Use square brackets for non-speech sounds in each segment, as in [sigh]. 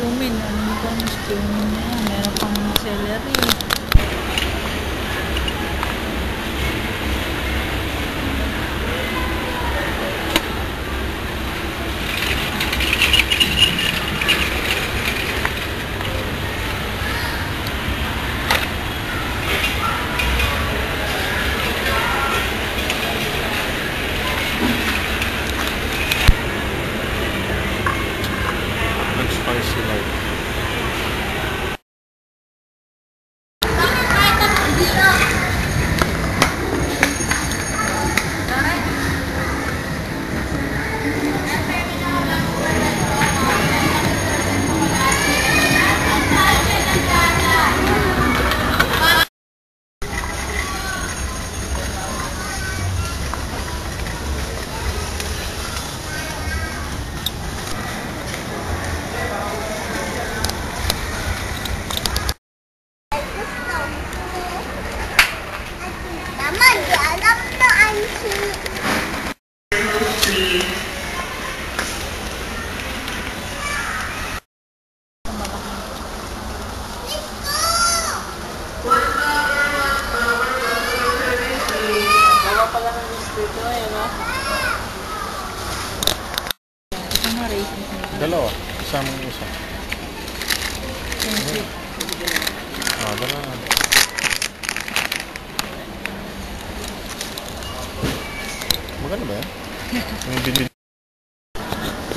cumin. Ano ba ang cumin na yan? Meron pang celery. Dalawa. Isang isa. Friendship. Ah, dalawa. Maganda ba yan? [laughs] Yung binili.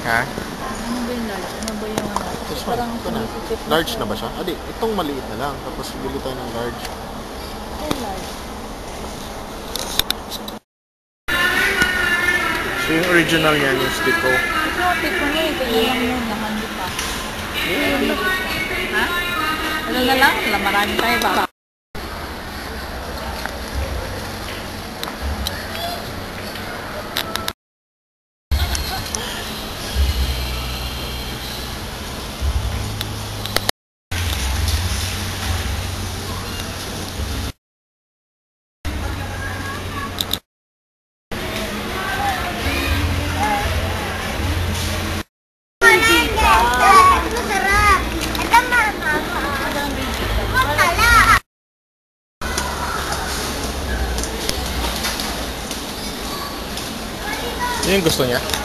Ha? Ano ba yung large? Ano ba yung ano? This one. Ito na. Large na ba siya? Adi, itong maliit na lang. Tapos bili tayo ng large. Ay, large. So yung original niya yung stick ko. Ito, pick ko nga. Ito na lang yun. Nakandi pa. Ha? Ano na lang? Marami tayo ba? Yun gusto niya.